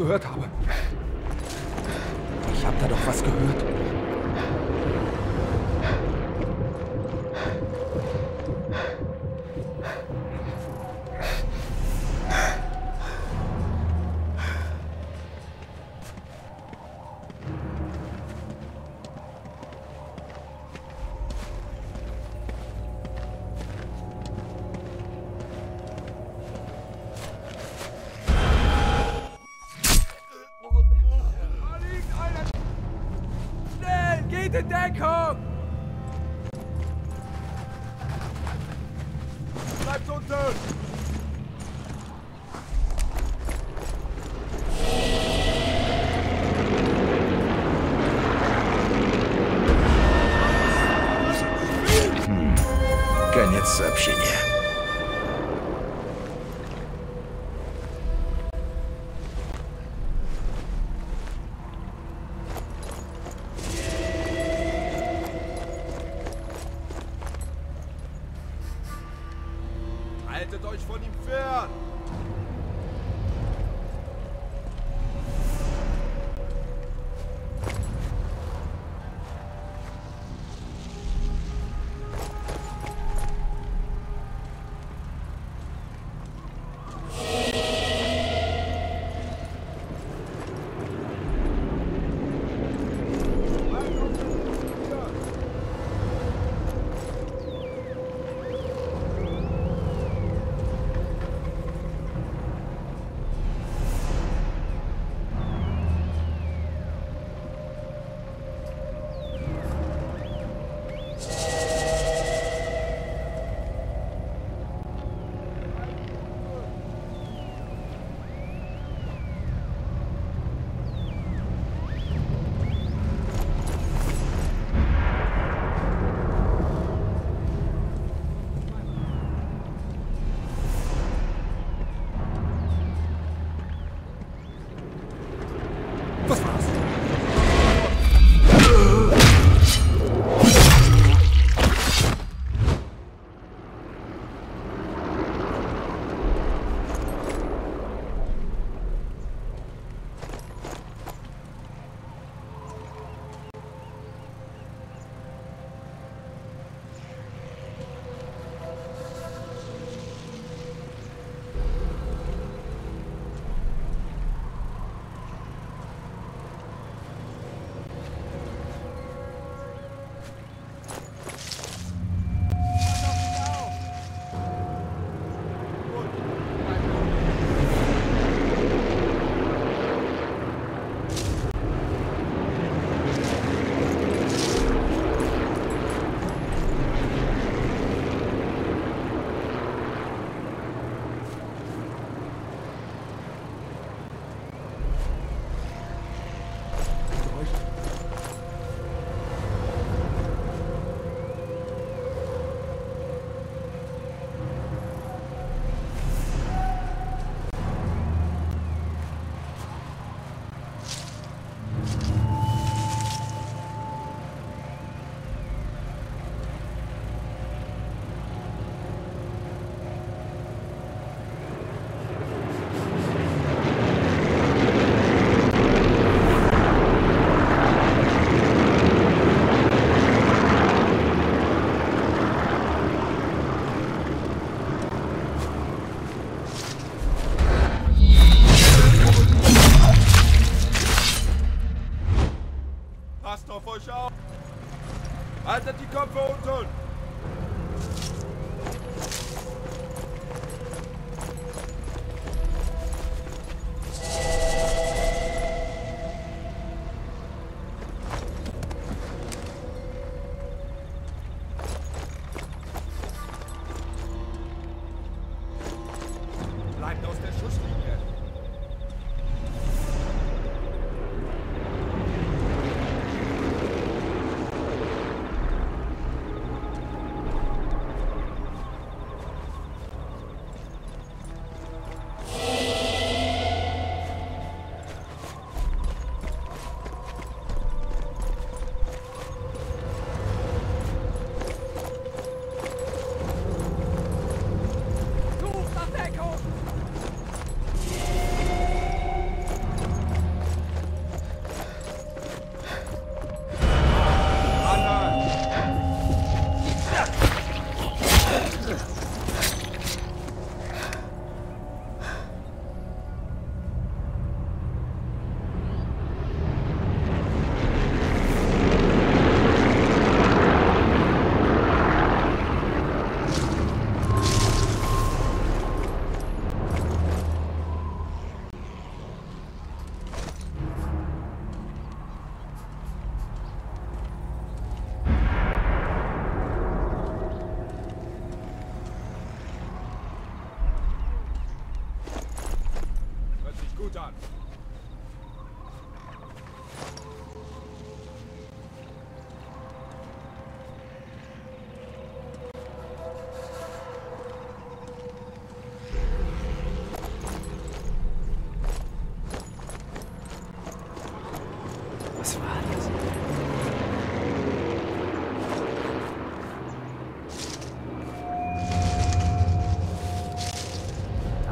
gehört habe. first game.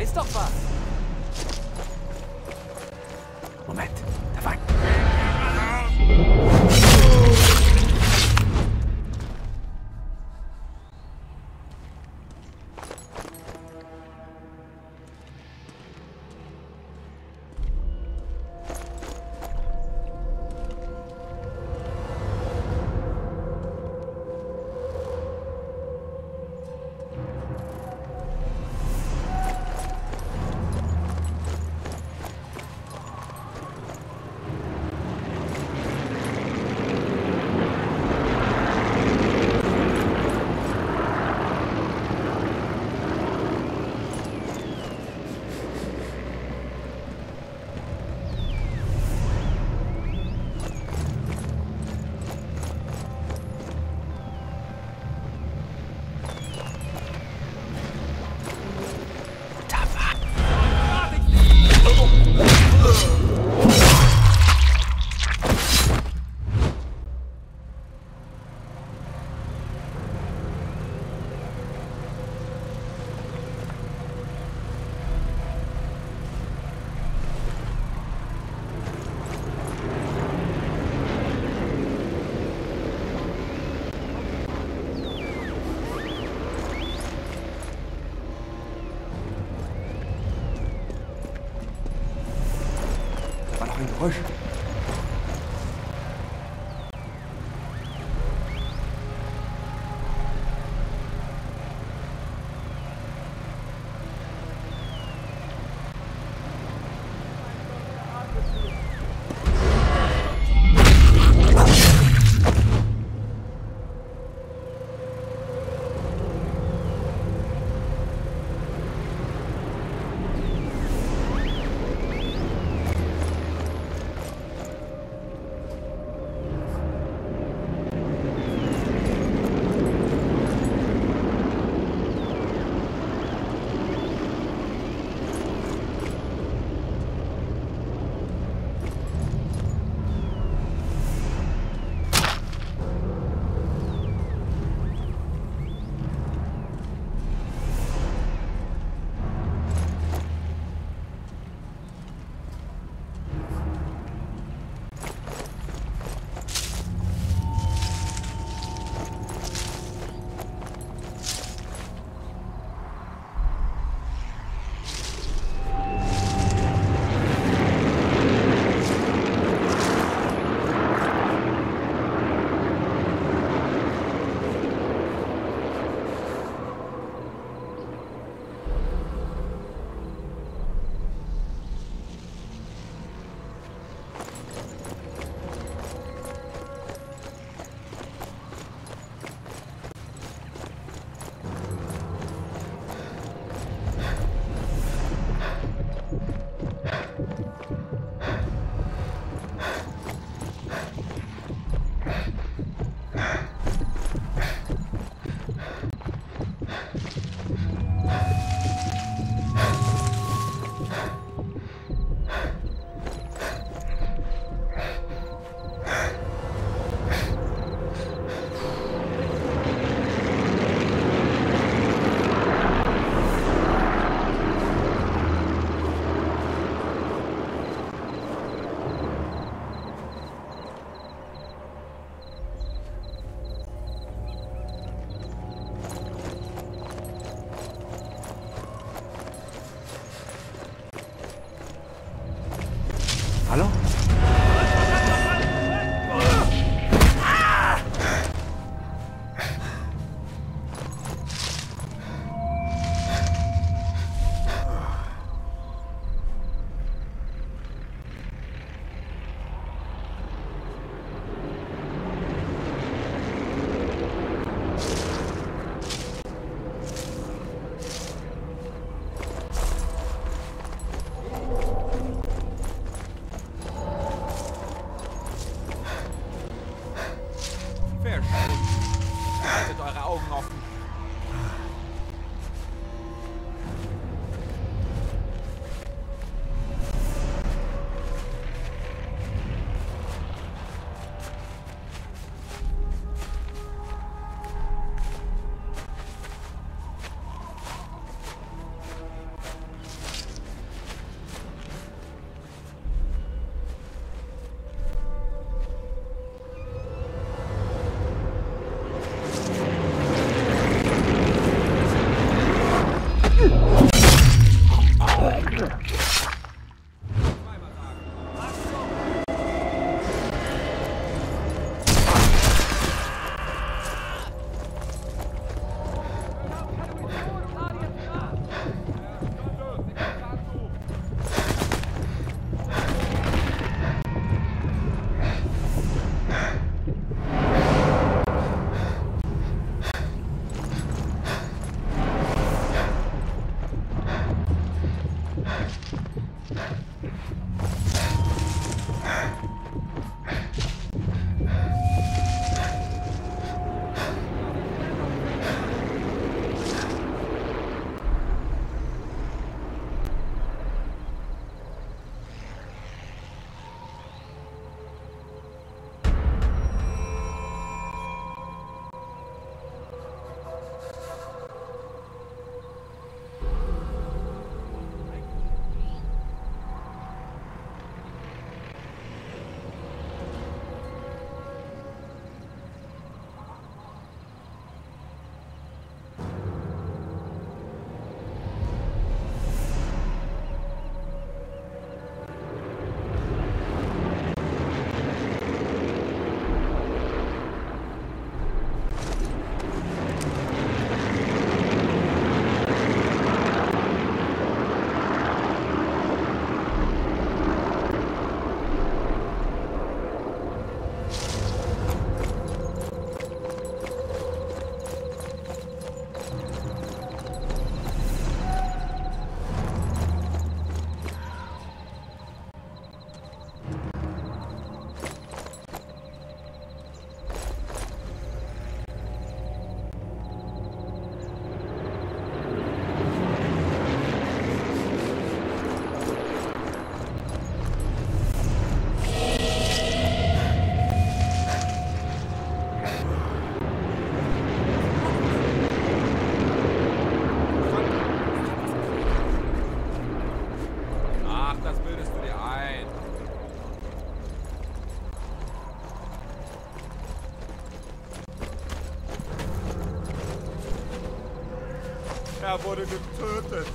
Da ist doch was. Er wurde getötet.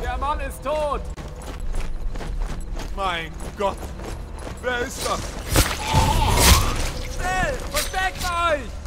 Der Mann ist tot! Mein Gott. Wer ist das? Schnell! Versteckt euch!